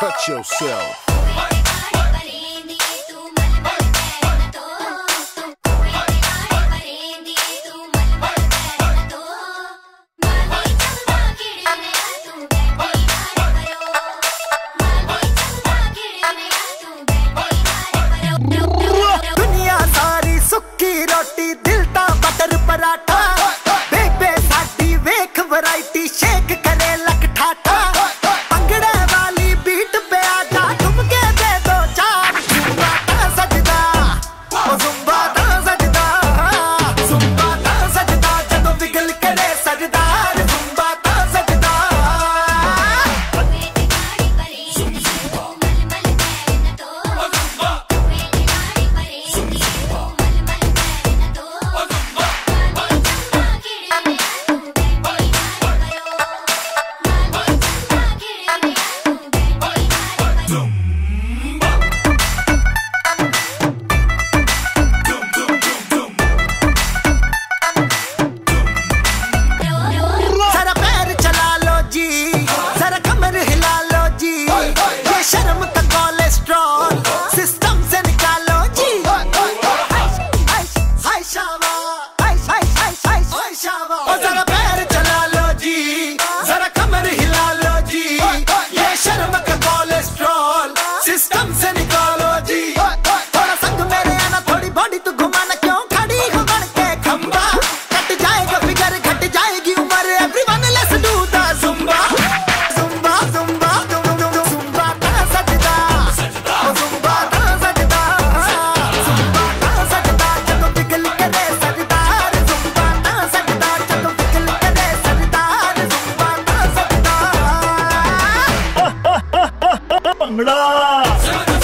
Touch yourself. Bhangra.